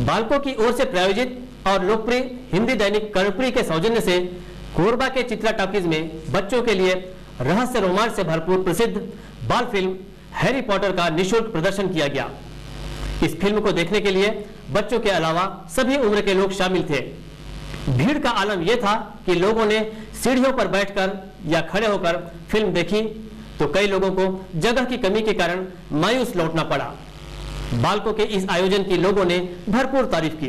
बालकों की ओर से प्रायोजित और लोकप्रिय हिंदी दैनिक कर्णपुरी के सौजन्य से कोरबा के चित्रा टॉकीज में बच्चों के लिए रहस्य रोमांच से भरपूर प्रसिद्ध बाल फ़िल्म हैरी पॉटर का निशुल्क प्रदर्शन किया गया। इस फ़िल्म को देखने के लिए बच्चों के अलावा सभी उम्र के लोग शामिल थे। भीड़ का आलम यह था कि लोगों ने सीढ़ियों पर बैठकर या खड़े होकर फ़िल्म देखी तो कई लोगों को जगह की कमी के कारण मायूस लौटना पड़ा। बालकों के इस आयोजन की लोगों ने भरपूर तारीफ़ की।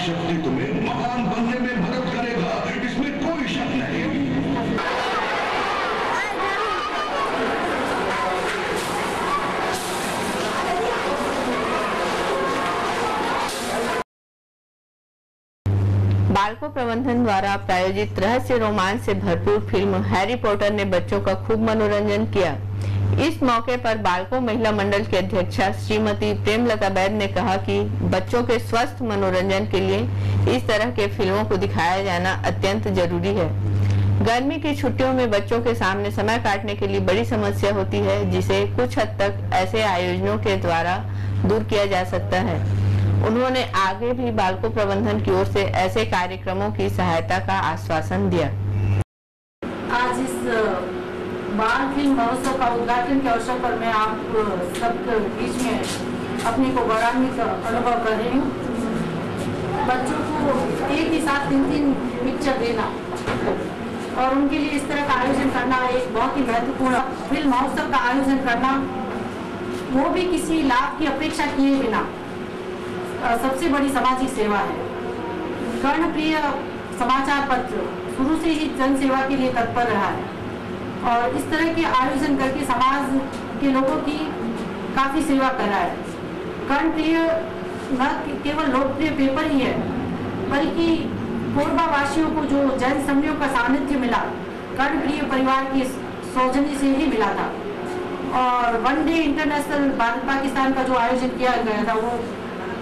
शक्ति तुम्हें महान बनने में मदद करेगा। इसमें कोई शक नहीं। बालको प्रबंधन द्वारा प्रायोजित रहस्य रोमांच से भरपूर फ़िल्म हैरी पॉटर ने बच्चों का खूब मनोरंजन किया। इस मौके पर बालको महिला मंडल की अध्यक्षा श्रीमती प्रेमलता बैद ने कहा कि बच्चों के स्वस्थ मनोरंजन के लिए इस तरह के फ़िल्मों को दिखाया जाना अत्यंत ज़रूरी है। गर्मी की छुट्टियों में बच्चों के सामने समय काटने के लिए बड़ी समस्या होती है, जिसे कुछ हद तक ऐसे आयोजनों के द्वारा दूर किया जा सकता है। उन्होंने आगे भी बालको प्रबंधन की ओर से ऐसे कार्यक्रमों की सहायता का आश्वासन दिया। आज इस बाल फ़िल्म महोत्सव का उद्घाटन के अवसर पर मैं आप सबके बीच में अपने को गौरवान्वित अनुभव कर रही हूँ। बच्चों को एक ही साथ तीन तीन पिक्चर देना और उनके लिए इस तरह का आयोजन करना एक बहुत ही महत्वपूर्ण फ़िल्म महोत्सव का आयोजन करना, वो भी किसी लाभ की अपेक्षा किए बिना सबसे बड़ी सामाजिक सेवा है। कर्णप्रिय समाचार पत्र शुरू से ही जन सेवा के लिए तत्पर रहा है। और इस तरह के आयोजन करके समाज के लोगों की काफ़ी सेवा कर रहा है। कर्णप्रिय न केवल लोकप्रिय पेपर ही है, बल्कि कोरबा वासियों को जो जन समूह का सानिध्य मिला कर्णप्रिय परिवार के सौजन्य से ही मिला था। और one day international Bharat Pakistan का जो आयोजन किया गया था, वो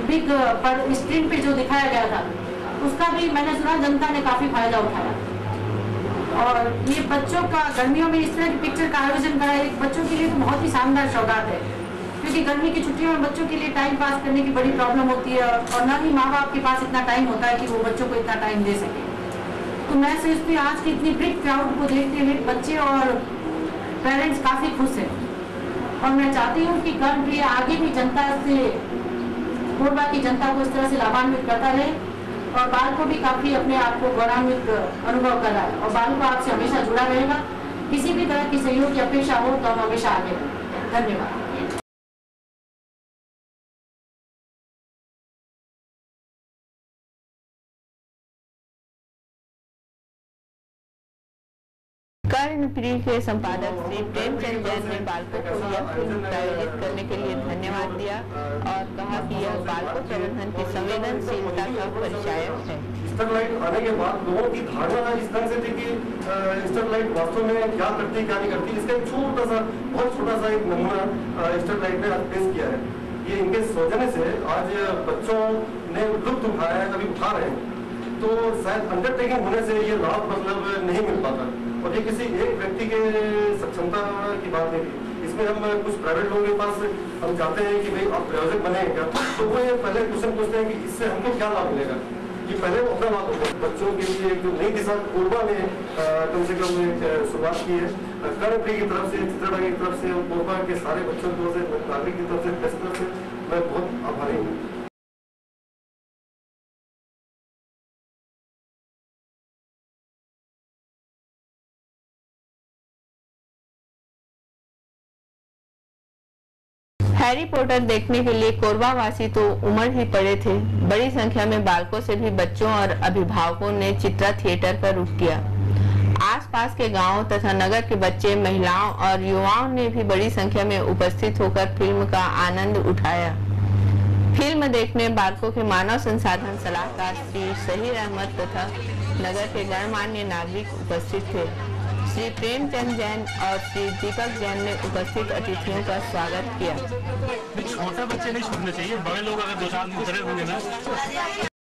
बिग पर स्क्रीन पे जो दिखाया गया था, उसका भी मैंने सुना जनता ने काफ़ी फ़ायदा उठाया। और ये बच्चों का, गर्मियों में इस तरह की पिक्चर का आयोजन करा एक बच्चों के लिए तो बहुत ही शानदार सौगात है। क्योंकि गर्मी की छुट्टियों में बच्चों के लिए टाइम पास करने की बड़ी प्रॉब्लम होती है और न ही माँ बाप के पास इतना टाइम होता है कि वो बच्चों को इतना टाइम दे सके। तो मैं सोचती हूँ, आज की इतनी बिग क्राउड को देखते हुए बच्चे और पेरेंट्स काफ़ी खुश हैं। और मैं चाहती हूँ कि कर्म आगे भी जनता से कोरबा की जनता को इस तरह से लाभान्वित करता रहे। और बाल को भी काफ़ी अपने आप को गौरवान्वित अनुभव कर रहा है और बाल को आपसे हमेशा जुड़ा रहेगा। किसी भी तरह की सहयोग की अपेक्षा हो तो हम हमेशा आगे धन्यवाद। कर्णप्रिय के संपादक श्री प्रेमचंद जैन ने बालकों को यह फ़िल्म प्रायोजित करने के लिए धन्यवाद दिया और कहा कि यह बालकों प्रबंधन की संवेदनशीलता का परिचायक है। धारणा इस थी स्टरलाइट में क्या करती, क्या नहीं करती, इसका छोटा सा बहुत छोटा सा एक स्टरलाइट ने पेश किया है। ये इनके सौजन्य से आज बच्चों ने लुप्त उठाया है अभी उठा रहे हैं। तो शायद अंडरटेकिंग होने से ये लाभ मतलब नहीं मिल पाता। और ये किसी एक व्यक्ति के सक्षमता की बात नहीं इसमें हम कुछ प्राइवेट लोगों के पास हम चाहते हैं कि भाई, आप प्रायोजक बने क्या? तो वो ये पहले क्वेश्चन पूछते हैं कि इससे हमको क्या लाभ मिलेगा? कि पहले अपना बात होता है बच्चों के लिए एक जो नई दिशा, कोरबा ने कम से कम शुरुआत की है। कर्णप्रिय की तरफ़ से चित्रड़ा की तरफ़ से और कोरबा के सारे बच्चों की तरफ़ से नागरिक की तरफ़ से हैरी पॉटर देखने के लिए कोरबा वासी तो उमड़ ही पड़े थे। बड़ी संख्या में बालकों से भी बच्चों और अभिभावकों ने चित्रा थिएटर का रुख किया। आसपास के गाँवों तथा नगर के बच्चे, महिलाओं और युवाओं ने भी बड़ी संख्या में उपस्थित होकर फ़िल्म का आनंद उठाया। फ़िल्म देखने बालकों के मानव संसाधन, सलाहकार श्री शहीर अहमद तथा नगर के गणमान्य नागरिक उपस्थित थे। श्री प्रेमचंद जैन और श्री दीपक जैन ने उपस्थित अतिथियों का स्वागत किया। छोटे बच्चे नहीं छूटने चाहिए, बड़े लोग अगर दो चार खड़े होंगे ना।